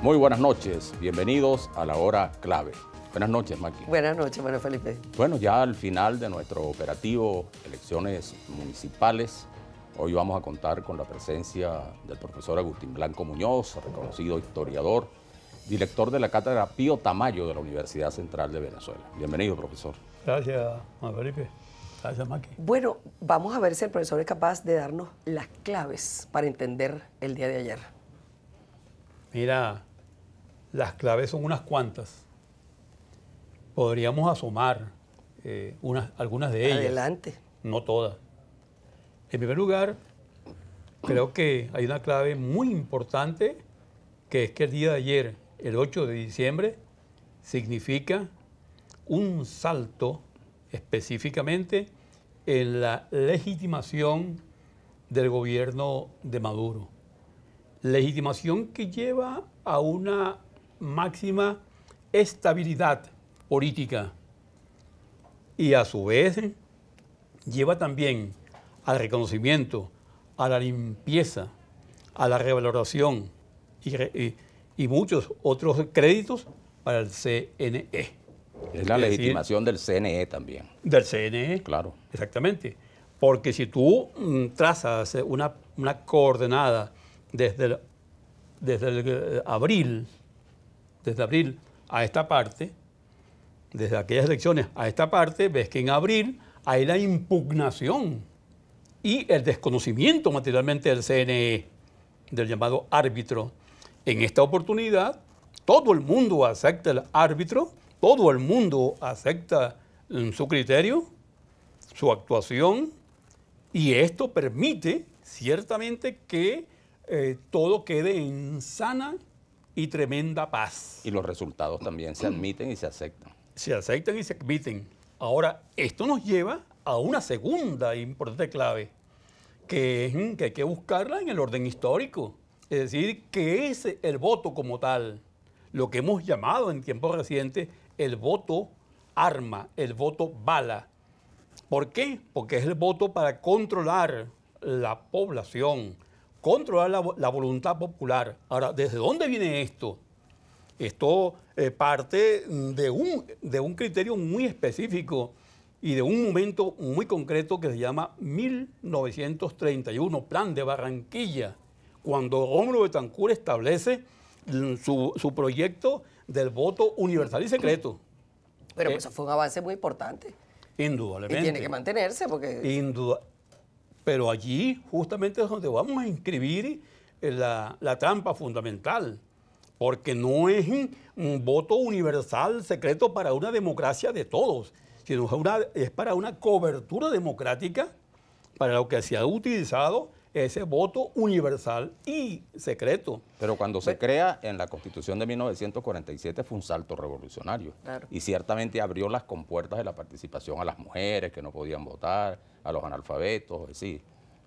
Muy buenas noches, bienvenidos a la hora clave. Buenas noches, Maki. Buenas noches, Manuel Felipe. Bueno, ya al final de nuestro operativo elecciones municipales, hoy vamos a contar con la presencia del profesor Agustín Blanco Muñoz, reconocido historiador, director de la cátedra Pío Tamayo de la Universidad Central de Venezuela. Bienvenido, profesor. Gracias, Manuel Felipe. Gracias, Maki. Bueno, vamos a ver si el profesor es capaz de darnos las claves para entender el día de ayer. Mira, las claves son unas cuantas. Podríamos asomar eh, unas, algunas de ellas. Adelante. No todas. En primer lugar, creo que hay una clave muy importante, que es que el día de ayer, el 8 de diciembre, significa un salto específicamente en la legitimación del gobierno de Maduro. Legitimación que lleva a una máxima estabilidad política y a su vez lleva también al reconocimiento, a la limpieza, a la revaloración y, y, y muchos otros créditos para el CNE. Es la legitimación del CNE también. Del CNE. Claro. Exactamente. Porque si tú mm, trazas una, una coordenada desde el, desde el eh, abril, desde abril a esta parte, desde aquellas elecciones a esta parte, ves que en abril hay la impugnación y el desconocimiento materialmente del CNE, del llamado árbitro. En esta oportunidad, todo el mundo acepta el árbitro, todo el mundo acepta mm, su criterio, su actuación, y esto permite ciertamente que eh, todo quede en sana y tremenda paz. Y los resultados también se admiten y se aceptan. Se aceptan y se admiten. Ahora, esto nos lleva a una segunda importante clave, que es que hay que buscarla en el orden histórico. Es decir, que es el voto como tal, lo que hemos llamado en tiempos recientes el voto arma, el voto bala. ¿Por qué? Porque es el voto para controlar la población, controlar la, la voluntad popular. Ahora, ¿desde dónde viene esto? Esto eh, parte de un, de un criterio muy específico y de un momento muy concreto que se llama 1931, Plan de Barranquilla, cuando Rómulo Betancourt establece su, su proyecto del voto universal y secreto. Pero Eh, eso fue un avance muy importante. Y Indudablemente. tiene que mantenerse porque Induda- Pero allí justamente es donde vamos a inscribir eh, la, la trampa fundamental, porque no es un, voto universal secreto para una democracia de todos, sino es para una cobertura democrática para lo que se ha utilizado ese voto universal y secreto. Pero cuando se crea en la Constitución de 1947 fue un salto revolucionario. Claro. Y ciertamente abrió las compuertas de la participación a las mujeres que no podían votar, a los analfabetos, es decir,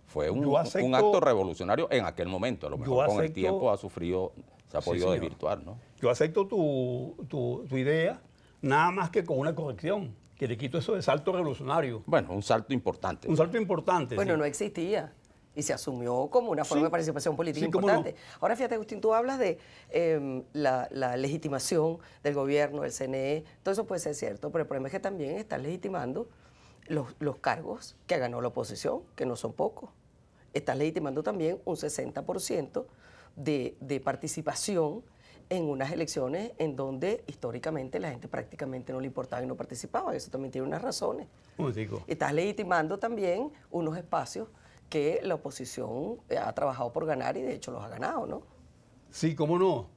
fue un, Yo acepto- un acto revolucionario en aquel momento. A lo mejor con el tiempo ha sufrido, se ha podido desvirtuar, ¿no? Yo acepto tu, tu- tu idea, nada más que con una corrección, que le quito eso de salto revolucionario. Bueno, un salto importante. Un salto importante. bueno, sí. no existía. Y se asumió como una forma Sí. de participación política Sí, cómo no. importante. Ahora fíjate, Agustín, tú hablas de em, la, la legitimación del gobierno, del CNE, todo eso puede ser cierto, pero el problema es que también están legitimando los, los cargos que ganó la oposición, que no son pocos. Están legitimando también un 60% de, de participación en unas elecciones en donde históricamente la gente prácticamente no le importaba y no participaba. Eso también tiene unas razones. Momentico. Estás legitimando también unos espacios que la oposición eh, ha trabajado por ganar y de hecho los ha ganado, ¿no? Sí, cómo no.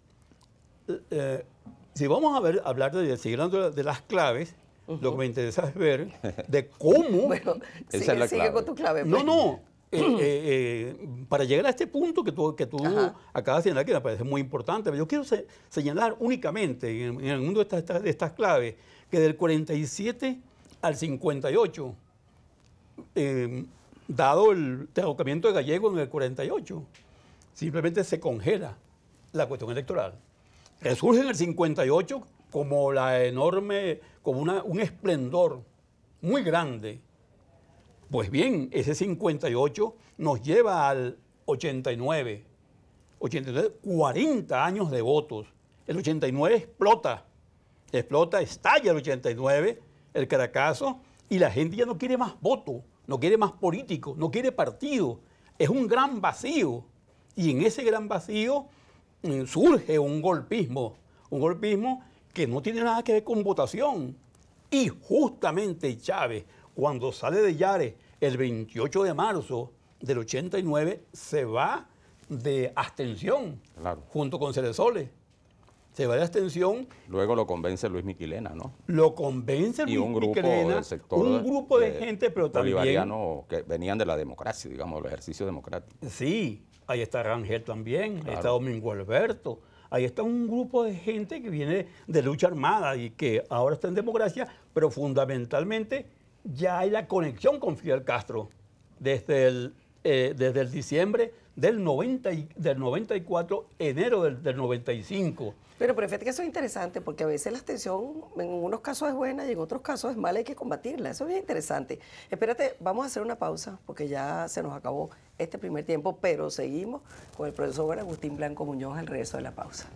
Eh, eh, si vamos a ver, hablar de, seguir hablando de las claves, lo que me interesa es ver de cómo... Bueno, Esa sigue, es la sigue clave. con tu clave. no, pues. no. eh, eh, eh, para llegar a este punto que tú, que tú Ajá. acabas de señalar, que me parece muy importante, pero yo quiero se- señalar únicamente en, en el mundo de estas, estas- de estas claves que del 47 al 58, eh, dado el derrocamiento de Gallego en el 48, simplemente se congela la cuestión electoral. Resurge en el 58 como la enorme, como una- un esplendor muy grande. Pues bien, ese 58 nos lleva al 89. 89, 40 años de votos. El 89 explota, explota, estalla el 89, el Caracazo, y la gente ya no quiere más voto, no quiere más político, no quiere partido. Es un gran vacío. Y en ese gran vacío mm, surge un golpismo, un golpismo que no tiene nada que ver con votación. Y justamente Chávez, cuando sale de Yare el 28 de marzo del 89, se va de abstención junto con Ceresole. Se va de abstención. Luego lo convence Luis Miquilena, ¿no? Lo convence Luis y un grupo Miquilena, sector un grupo de, gente, pero también que venían de la democracia, digamos, del ejercicio democrático. Sí, ahí está Rangel también, ahí está Domingo Alberto, ahí está un grupo de gente que viene de lucha armada y que ahora está en democracia, pero fundamentalmente ya hay la conexión con Fidel Castro desde el, eh, desde el diciembre del, 90 del 94, enero del, del 95. Pero, pero fíjate que eso es interesante porque a veces la abstención en unos casos es buena y en otros casos es mala, hay que combatirla. Eso es bien interesante. Espérate, vamos a hacer una pausa porque ya se nos acabó este primer tiempo, pero seguimos con el profesor Agustín Blanco Muñoz al regreso de la pausa.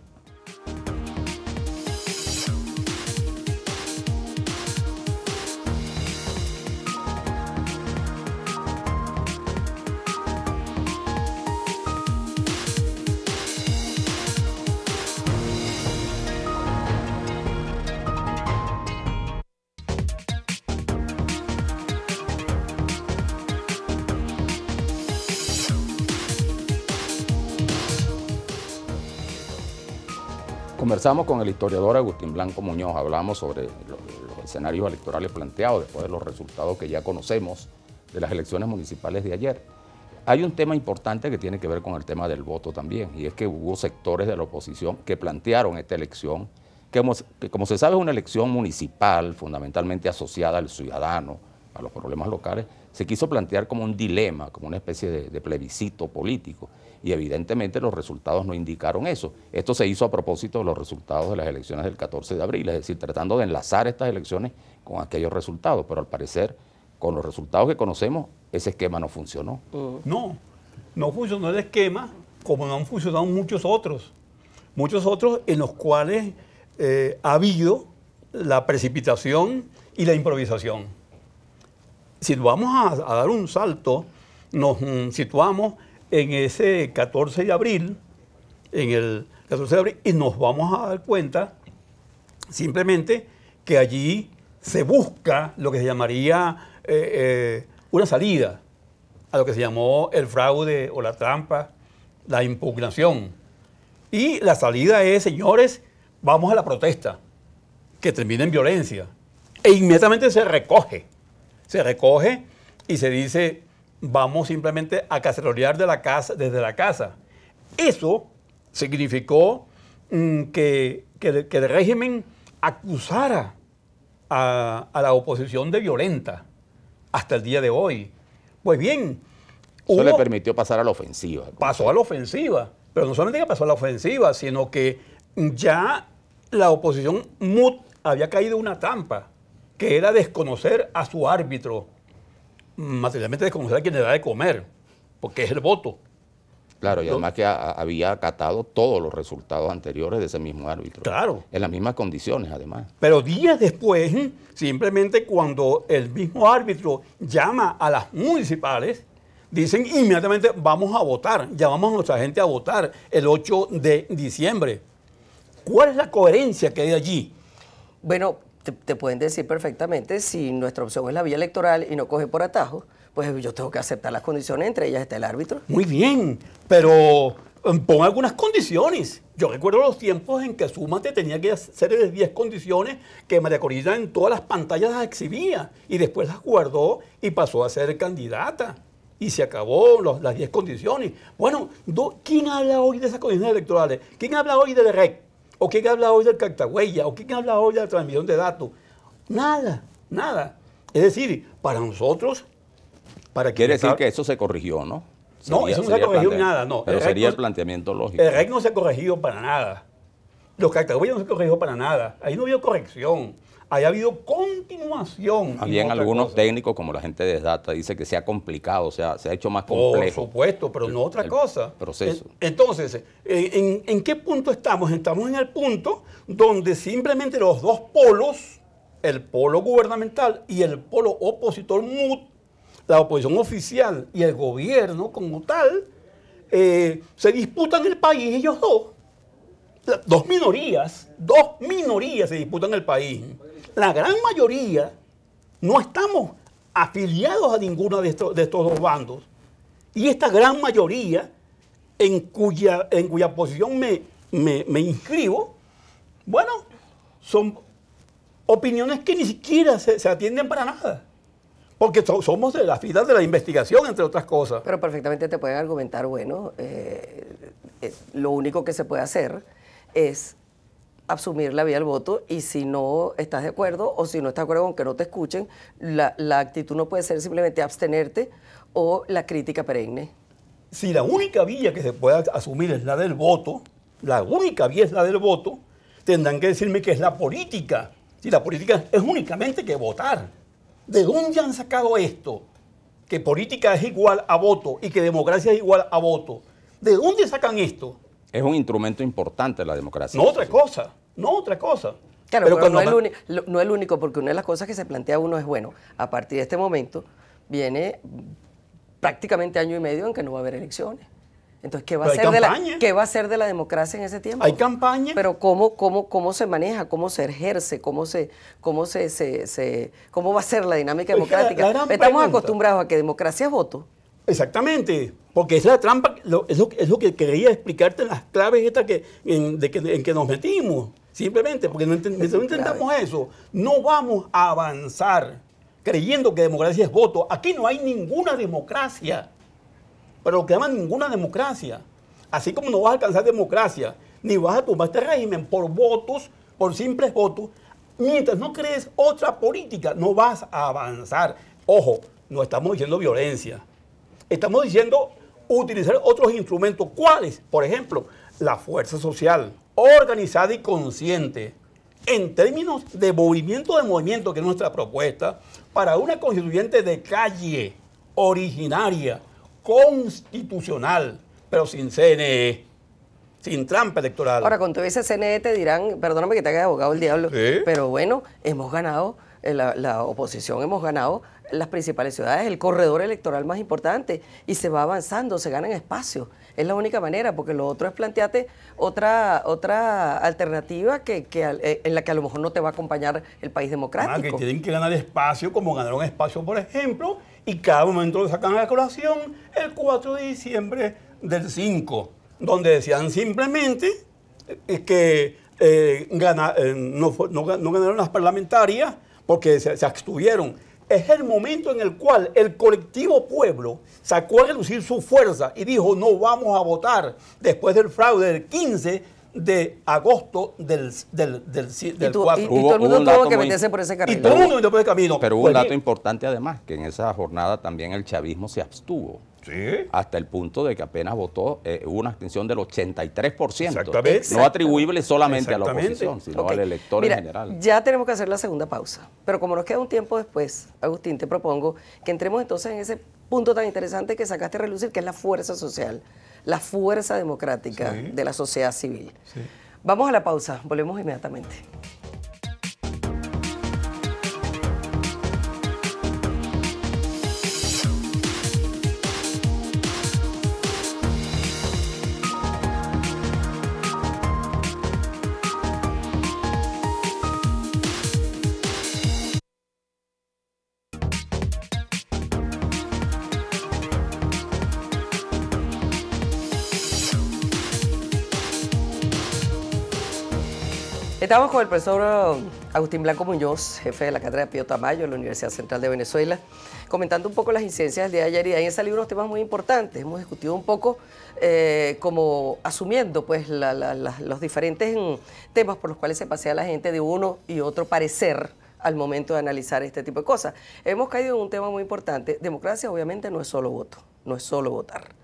Conversamos con el historiador Agustín Blanco Muñoz, hablamos sobre los, escenarios electorales planteados después de los resultados que ya conocemos de las elecciones municipales de ayer. Hay un tema importante que tiene que ver con el tema del voto también, y es que hubo sectores de la oposición que plantearon esta elección, que como, se sabe es una elección municipal, fundamentalmente asociada al ciudadano, a los problemas locales, se quiso plantear como un dilema, como una especie de plebiscito político y evidentemente los resultados no indicaron eso. Esto se hizo a propósito de los resultados de las elecciones del 14 de abril, es decir, tratando de enlazar estas elecciones con aquellos resultados, pero al parecer con los resultados que conocemos ese esquema no funcionó. No, no funcionó el esquema como no han funcionado muchos otros, muchos otros en los cuales eh, ha habido la precipitación y la improvisación. Si vamos a, dar un salto, nos mm, situamos en ese 14 de abril, en el 14 de abril, y nos vamos a dar cuenta simplemente que allí se busca lo que se llamaría eh, eh, una salida a lo que se llamó el fraude o la trampa, la impugnación. Y la salida es, señores, vamos a la protesta, que termina en violencia. E inmediatamente se recoge, se recoge y se dice, vamos simplemente a cacerolear de la casa, desde la casa. Eso significó mm, que, el régimen acusara a, la oposición de violenta hasta el día de hoy. Pues bien. Eso le permitió pasar a la ofensiva. Pasó a la ofensiva. Pero no solamente que pasó a la ofensiva, sino que ya la oposición MUT había caído en una trampa, que era desconocer a su árbitro, materialmente desconocer a quien le da de comer, porque es el voto. Claro, y además que había acatado todos los resultados anteriores de ese mismo árbitro. Claro. En las mismas condiciones, además. Pero días después, simplemente cuando el mismo árbitro llama a las municipales, dicen inmediatamente vamos a votar, llamamos a nuestra gente a votar el 8 de diciembre. ¿Cuál es la coherencia que hay allí? Bueno, te, pueden decir perfectamente si nuestra opción es la vía electoral y no coge por atajo, pues yo tengo que aceptar las condiciones, entre ellas está el árbitro. Muy bien, pero em, pon algunas condiciones. Yo recuerdo los tiempos en que Súmate tenía que hacer de 10 condiciones que María Corina en todas las pantallas las exhibía y después las guardó y pasó a ser candidata. Y se acabó las 10 condiciones. Bueno, ¿quién habla hoy de esas condiciones electorales? ¿Quién habla hoy del REC? ¿O quién habla hoy del cactagüeya? ¿O quién habla hoy de la transmisión de datos? Nada, nada. Es decir, para nosotros, para Quiere decir que eso se corrigió, ¿no? no, eso no se corrigió nada, no. Pero sería el planteamiento lógico. El REC no se corrigió para nada. Los cactagüeyas no se corrigió para nada. Ahí no hubo corrección. Haya habido continuación. Habían algunos técnicos, como la gente de Data, dice que se ha complicado, o sea, se ha hecho más complejo. Por supuesto, pero no otra cosa. Proceso. Entonces, ¿en, ¿en qué punto estamos? Estamos en el punto donde simplemente los dos polos, el polo gubernamental y el polo opositor MUD, la oposición oficial y el gobierno como tal, eh, se disputan el país ellos dos. Dos minorías, dos minorías se disputan el país. La gran mayoría no estamos afiliados a ninguno de estos, de estos dos bandos. Y esta gran mayoría, en cuya, en cuya posición me, me, inscribo, bueno, son opiniones que ni siquiera se, se atienden para nada. Porque somos de las filas de la investigación, entre otras cosas. Pero perfectamente te pueden argumentar, bueno, eh, eh, lo único que se puede hacer es asumir la vía del voto y si no estás de acuerdo o si no estás de acuerdo con que no te escuchen, la, actitud no puede ser simplemente abstenerte o la crítica perenne. Si la única vía que se puede asumir es la del voto, la única vía es la del voto, tendrán que decirme que es la política. Si la política es únicamente que votar. ¿De dónde han sacado esto? Que política es igual a voto y que democracia es igual a voto. ¿De dónde sacan esto? Es un instrumento importante la democracia. No otra cosa, no otra cosa. Claro, pero, no, es único, no, es el único, porque una de las cosas que se plantea uno es, bueno, a partir de este momento viene prácticamente año y medio en que no va a haber elecciones. Entonces, ¿qué va, a ser de la, ¿qué va a ser de la democracia en ese tiempo? Hay campaña. Pero ¿cómo, cómo, cómo se maneja, cómo se ejerce, cómo, se, cómo, se, se, cómo va a ser la dinámica democrática? Estamos acostumbrados a que democracia es voto. Exactamente, porque es la trampa, es, lo, es, lo, que quería explicarte las claves estas que, en, de que, en que nos metimos. Simplemente, porque no, no intentamos eso, no vamos a avanzar creyendo que democracia es voto. Aquí no hay ninguna democracia pero lo que llaman ninguna democracia. Así como no vas a alcanzar democracia, ni vas a tomar este régimen por votos, por simples votos, mientras no crees otra política, no vas a avanzar. Ojo, no estamos diciendo violencia. Estamos diciendo utilizar otros instrumentos. ¿Cuáles? Por ejemplo, la fuerza social, organizada y consciente, en términos de movimiento de movimiento, que es nuestra propuesta, para una constituyente de calle originaria, constitucional, pero sin CNE, sin trampa electoral. Ahora, todo ese CNE te dirán, perdóname que te haga abogado el diablo, pero bueno, hemos ganado, eh, la, la oposición hemos ganado las principales ciudades, el corredor electoral más importante, y se va avanzando, se ganan espacio. Es la única manera, porque lo otro es plantearte otra, otra alternativa que, eh, en la que a lo mejor no te va a acompañar el país democrático. Ah, que tienen que ganar espacio, como ganaron espacio, por ejemplo, y cada momento lo sacan a la colación el 4 de diciembre del 5, donde decían simplemente eh, que eh, no, ganaron las parlamentarias porque se, se abstuvieron es el momento en el cual el colectivo pueblo sacó a reducir su fuerza y dijo no vamos a votar después del fraude del 15 de agosto del, del, del, del y 4. Y, todo el mundo tuvo que meterse por ese camino. Y todo el mundo metió por ese camino. Pero hubo un pues dato importante además, que en esa jornada también el chavismo se abstuvo. Sí. Hasta el punto de que apenas votó, eh, hubo una abstención del 83%. Exactamente. No atribuible solamente a la oposición, sino al elector en general. Ya tenemos que hacer la segunda pausa. Pero como nos queda un tiempo después, Agustín, te propongo que entremos entonces en ese punto tan interesante que sacaste a relucir, que es la fuerza social la fuerza democrática de la sociedad civil. Vamos a la pausa, volvemos inmediatamente. Estamos con el profesor Agustín Blanco Muñoz, jefe de la cátedra Pío Tamayo de la Universidad Central de Venezuela, comentando un poco las incidencias de ayer y en ese libro unos temas muy importantes. Hemos discutido un poco eh, como asumiendo pues los diferentes mm, temas por los cuales se pasea la gente de uno y otro parecer al momento de analizar este tipo de cosas. Hemos caído en un tema muy importante. Democracia obviamente no es solo voto, no es solo votar